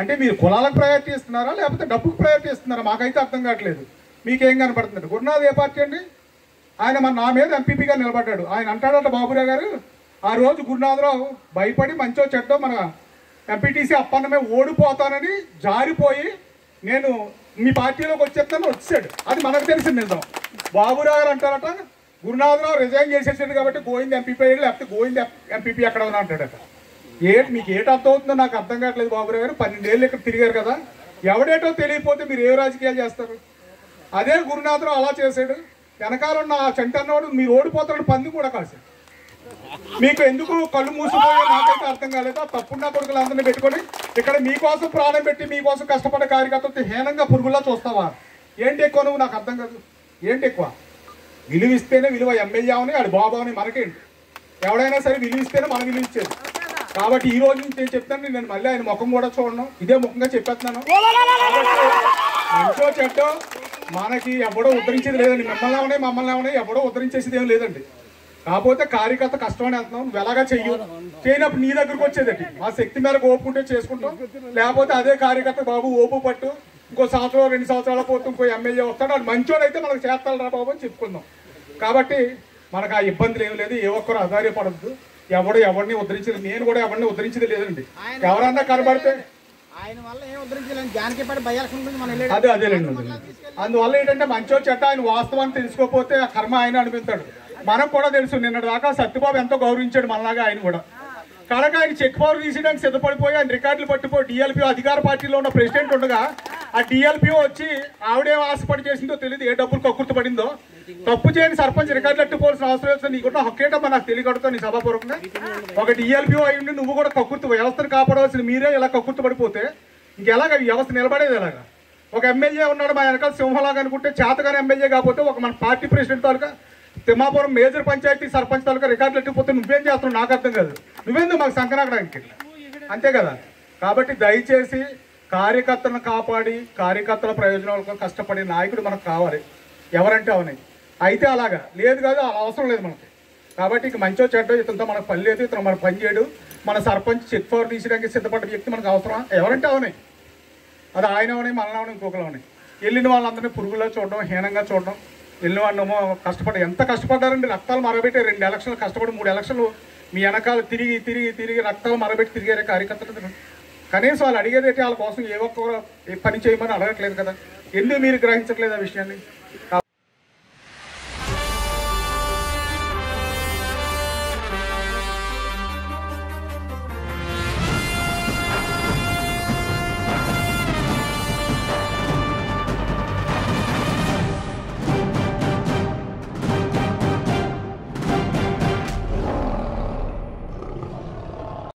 అంటే మీరు కులాలకు ప్రయారిటీ ఇస్తున్నారా? లేకపోతే డబ్బుకు ప్రయారిటీ ఇస్తున్నారా? మాకైతే అర్థం కావట్లేదు. మీకేం కనపడుతుంది? గురునాథ్ ఏ పార్టీ అండి? ఆయన మన నా మీద ఎంపీపీగా నిలబడ్డాడు. ఆయన అంటాడట బాబురావు గారు ఆ రోజు గురునాథరావు భయపడి మంచో చెడ్డో మన ఎంపీటీసీ అప్పన్నమే ఓడిపోతానని జారిపోయి నేను మీ పార్టీలోకి వచ్చేస్తాను వచ్చాడు. అది మనకు తెలిసింది నిజం. బాబురావు గారు అంటారట గురునాథరావు రిజైన్ చేసేసాడు కాబట్టి గోవింద్ ఎంపీపీ లేకపోతే గోవింద్ ఎంపీపీ ఎక్కడ ఉన్నా అంటాడట. ఏంటి మీకు ఏటి అర్థం అవుతుందో నాకు అర్థం కావట్లేదు బాబురావు గారు. పన్నెండేళ్ళు ఇక్కడ తిరిగారు కదా. ఎవడేటో తెలియకపోతే మీరు ఏ రాజకీయాలు చేస్తారు? అదే గురునాథరావు అలా చేశాడు. వెనకాల ఉన్న ఆ చంటన్నోడు మీరు ఓడిపోతాడు పంది కూడా కాశాడు. మీకు ఎందుకు కళ్ళు మూసిపోయో నాకైతే అర్థం కాలేదు. ఆ తప్పున్న కొడుకులు అందరినీ పెట్టుకొని ఇక్కడ మీకోసం ప్రాణం పెట్టి మీకోసం కష్టపడే కార్యకర్తలతో హీనంగా పురుగులా చూస్తావా? ఏంటి ఎక్కువ నువ్వు? నాకు అర్థం కాదు. ఏంటి ఎక్కువ? విలువిస్తేనే విలువ. ఎమ్మెల్యే అవని ఆడు బాబు అవని మనకేంటి? ఎవడైనా సరే విలువిస్తేనే మనం విలువ కాబట్టి ఈ రోజు నుంచి నేను చెప్తాను నేను మళ్ళీ ఆయన ముఖం కూడా చూడను. ఇదే ముఖంగా చెప్పేస్తున్నాను. మంచో చెట్టో మనకి ఎవడో ఉద్ధరించేది లేదండి. మిమ్మల్ని ఉన్నాయి మమ్మల్ని ఉన్నాయి ఎవడో ఉద్ధరించేసేది ఏం లేదండి. కాకపోతే కార్యకర్త కష్టమని వెళ్తున్నాం. నువ్వు ఎలాగా చెయ్యు? చేయనప్పుడు నీ దగ్గరకు వచ్చేదండి మా శక్తి మేరకు ఓపుకుంటే చేసుకుంటాం. లేకపోతే అదే కార్యకర్త బాబు ఓపు పట్టు. ఇంకో సంవత్సరం రెండు సంవత్సరాల పోతే ఇంకో ఎమ్మెల్యే వస్తాడు. అది మంచోడైతే మనకు చేస్తాడు రా బాబు అని చెప్పుకుందాం. కాబట్టి మనకు ఆ ఇబ్బందులు ఏం లేదు. ఏ ఒక్కరు ఆధారపడద్దు ఎవడు ఎవరిని ఉద్ధరించేది నేను కూడా ఎవరిని ఉద్ధరించేది లేదండి. ఎవరన్నా కనబడితే ఆయన వల్ల ఏం జానకి పడి మనం అదే అదేలేండి. అందువల్ల ఏంటంటే మంచో చెట్ట ఆయన వాస్తవాన్ని తెలుసుకోకపోతే ఆ కర్మ ఆయన అనిపిస్తాడు మనకు కూడా తెలుసు నిన్నటి దాకా సత్యబాబు ఎంతో గౌరవించాడు మనలాగా ఆయన కూడా. కనుక ఆయన చెక్ పవర్ తీసేయడానికి సిద్ధపడిపోయి ఆయన రికార్డులు పట్టిపోయి డిఎల్పీ అధికార పార్టీలో ఉన్న ప్రెసిడెంట్ ఉండగా ఆ డిఎల్పీ వచ్చి ఆవిడేం ఆశపడి చేసిందో తెలియదు ఏ డబ్బులు కక్కుర్తి పడిందో తప్పు చేయని సర్పంచ్ రికార్డులు అట్టుకోవాల్సిన అవసరం వస్తుంది నీకున్న హక్కేటమ్మా నాకు తెలియకడుతా నీ సభాపూర్వకంగా ఒక డిఎల్పీ అయ్యుండి నువ్వు కూడా కక్కుర్తి వ్యవస్థను కాపాడవలసిన మీరే ఇలా కక్కుర్తి పడిపోతే ఇంకెలాగ వ్యవస్థ నిలబడేది ఎలాగా? ఒక ఎమ్మెల్యే ఉన్నాడు మా వెనకాల సింహలాగా అనుకుంటే చేతగానే ఎమ్మెల్యే కాకపోతే ఒక మన party president taluka Thimmapuram major panchayat sarpanch taluka రికార్డులు ఎట్టిపోతే నువ్వేం చేస్తున్నావు? నాకు అర్థం కాదు. నువ్వేందుకు మాకు సంక్రాంతి అంతే కదా? కాబట్టి దయచేసి కార్యకర్తలను కాపాడి కార్యకర్తల ప్రయోజనాల కోసం కష్టపడే నాయకుడు మనకు కావాలి. ఎవరంటే అవని. అయితే అలాగా. లేదు కాదు అలా అవసరం లేదు మనకి. కాబట్టి ఇక మంచో చెడ్డో ఇతనితో మనకు పని లేదు ఇతను మన పని చేయడు. మన సర్పంచ్ చెక్ ఫోర్ తీసడానికి సిద్ధపడ్డ వ్యక్తి మనకు అవసరం ఎవరంటే అవని. అది ఆయన అవని మన అవని ఇంకొకరు వెళ్ళిన వాళ్ళందరినీ పురుగులో చూడడం హీనంగా చూడడం వెళ్ళిన వాళ్ళేమో కష్టపడి ఎంత కష్టపడ్డారండి? రక్తాలు మరబెట్టే రెండు ఎలక్షన్లు కష్టపడి మూడు ఎలక్షన్లు మీ వెనకాల తిరిగి తిరిగి తిరిగి రక్తాలు మరబెట్టి తిరిగారే కార్యకర్తలు కనీసం వాళ్ళు అడిగేది వాళ్ళ కోసం ఏ ఒక్క పని చేయమని అడగట్లేదు కదా? ఎందుకు మీరు గ్రహించట్లేదు ఆ విషయాన్ని?